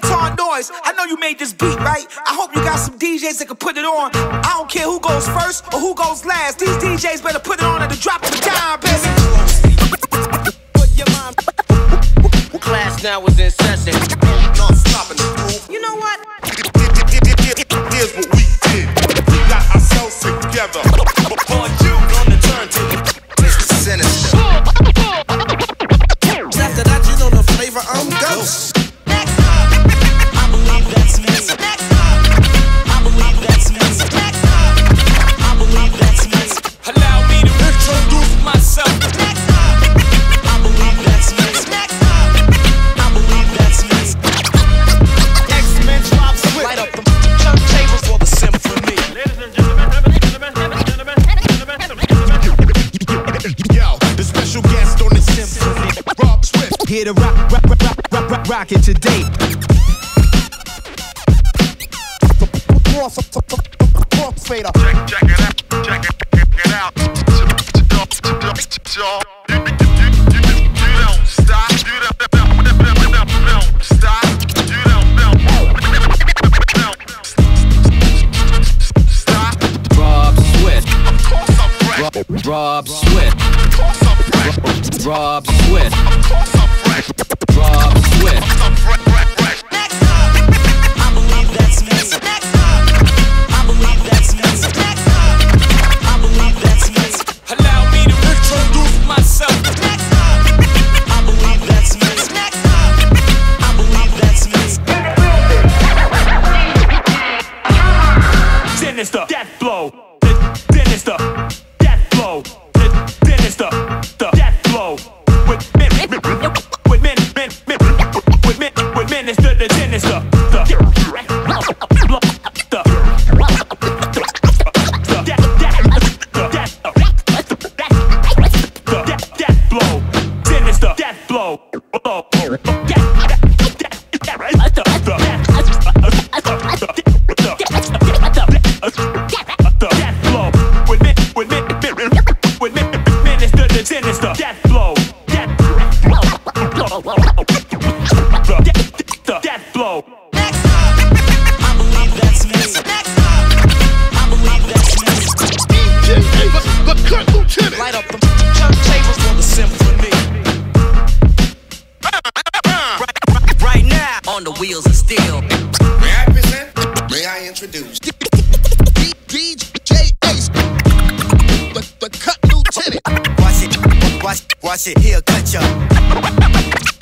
Baton noise. I know you made this beat, right? I hope you got some DJs that can put it on. I don't care who goes first or who goes last. These DJs better put it on at the drop of the dime, baby. Put your mind. Class now is incessant. Not stopping the groove. You know what? Here's what we did. We got ourselves together. Get to rock, rock, rock, rock, rock, rock, rock it today. Fader. Check, it out, check it, check it out. You, you, you, don't stop, stop, stop. Rob Swift. Rob Swift. Rob Swift. administer death blow. he'll cut you.